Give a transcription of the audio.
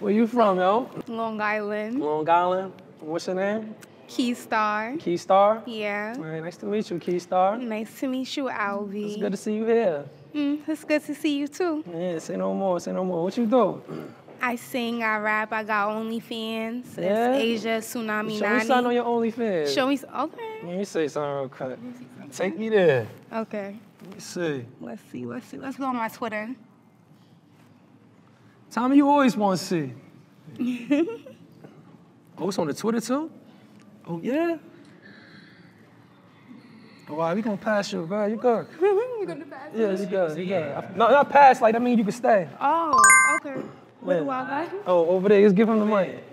Where you from, yo? Long Island. Long Island. What's your name? Keystar. Keystar? Yeah. All right, nice to meet you, Keystar. Nice to meet you, Albee. It's good to see you here. Mm, it's good to see you too. Yeah, say no more, say no more. What you do? I sing, I rap, I got OnlyFans. Yeah? It's Asia Tsunami Show me Nani. something on your OnlyFans. Show me. Okay. Let me say something real quick. Take me there. Okay. Let me see. Let's see. Let's see. Let's go on my Twitter. Tell me you always want to see. oh, it's on the Twitter too? Oh, yeah? Oh, All right, we gonna pass you, bro. You good? you gonna pass? Yeah, you good, you good. No, not pass, like, that mean you can stay. Oh, okay. What Where? do I like? Oh, over there, just give him the mic.